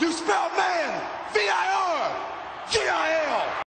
You spell